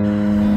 嗯。